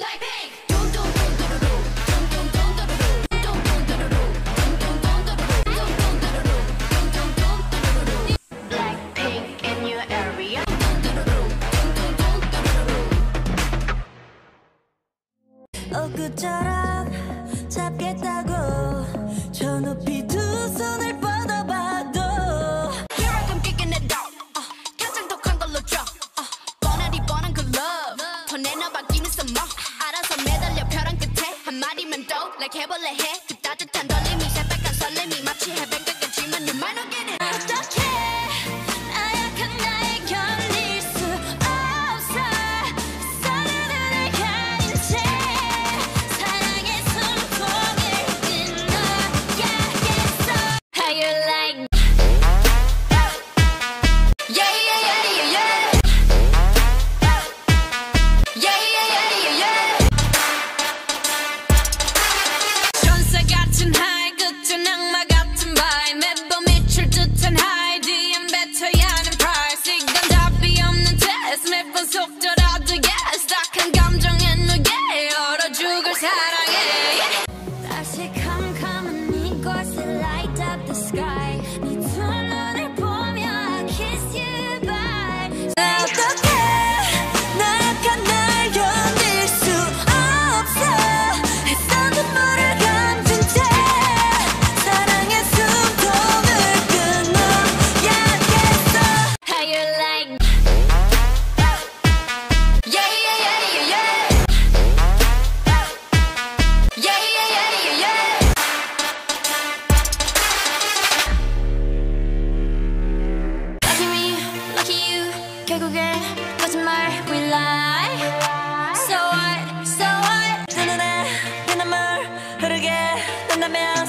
어, 엊그처럼 잡겠다고 저 높이 cable ahead. trickle game my we, lie. So what, so what? 눈 흐르게 된다면